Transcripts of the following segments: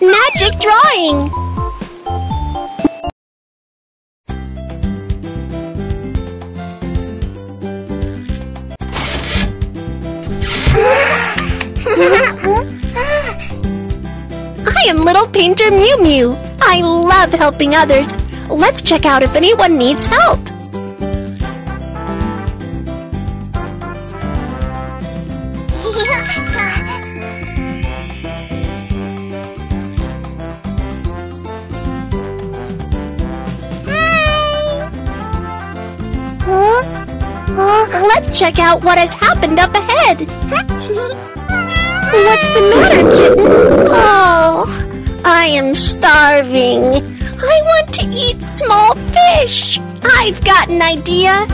Magic drawing! I am Little Painter Mew Mew. I love helping others. Let's check out if anyone needs help. Let's check out what has happened up ahead. What's the matter, kitten? Oh, I am starving. I want to eat small fish. I've got an idea.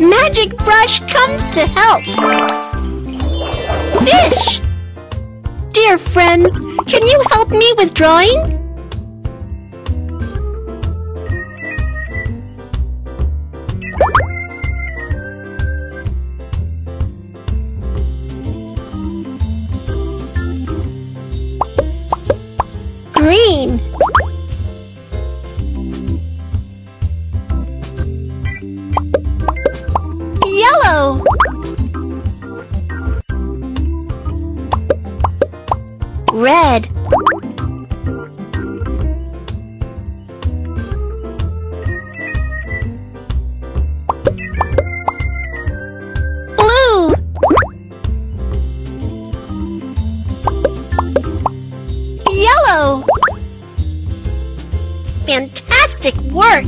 Magic Brush comes to help. Fish! Dear friends, can you help me with drawing? Red. Blue. Yellow. Fantastic work!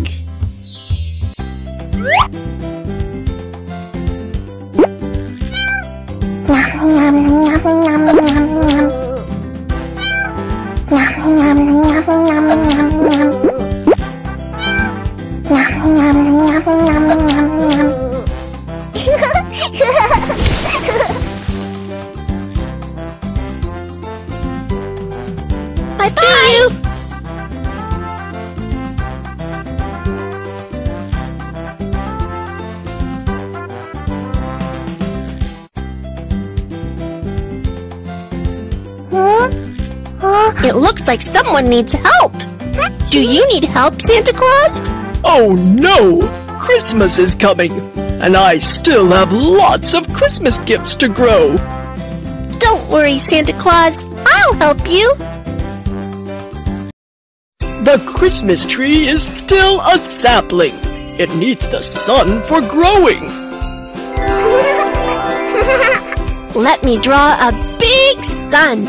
I see you! It looks like someone needs help. Do you need help, Santa Claus? Oh no! Christmas is coming, and I still have lots of Christmas gifts to grow. Don't worry, Santa Claus. I'll help you. The Christmas tree is still a sapling. It needs the sun for growing. Let me draw a big sun.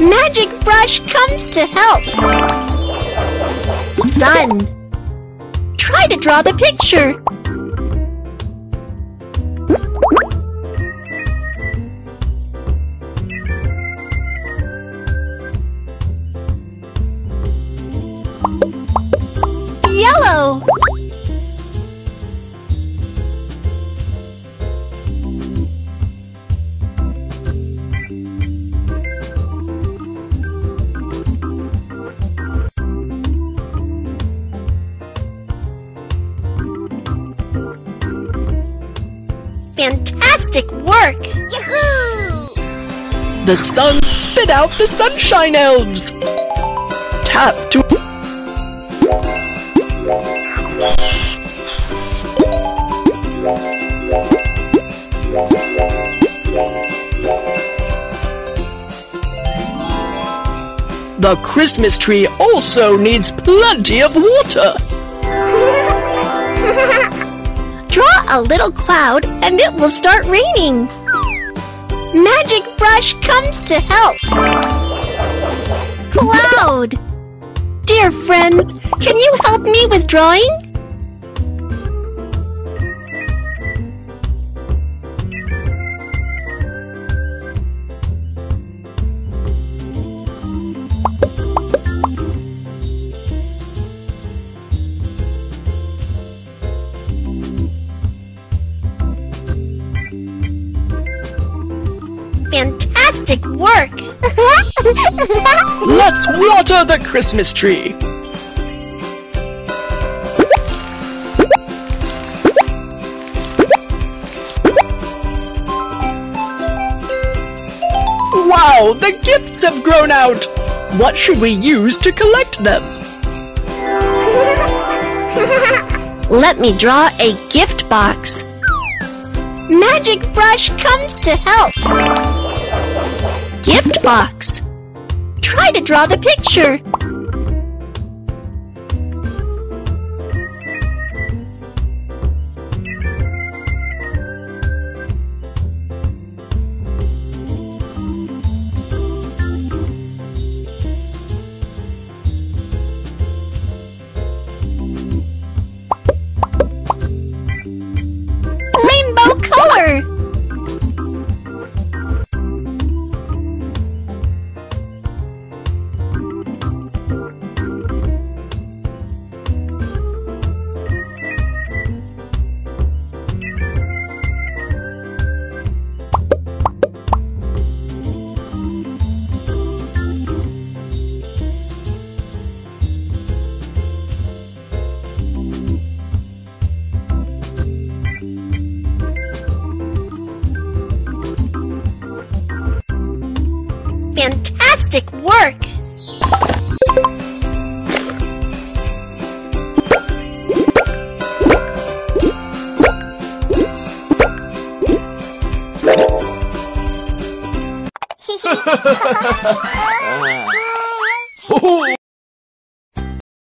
Magic Brush comes to help. Sun. Try to draw the picture. Fantastic work! The sun spit out the sunshine elves. Tap to The Christmas tree also needs plenty of water. A little cloud and it will start raining. Magic Brush comes to help. Cloud. Dear friends, can you help me with drawing? work! Let's water the Christmas tree! Wow, the gifts have grown out! What should we use to collect them? Let me draw a gift box. Magic Brush comes to help gift box. Try to draw the picture. Fantastic work! ah.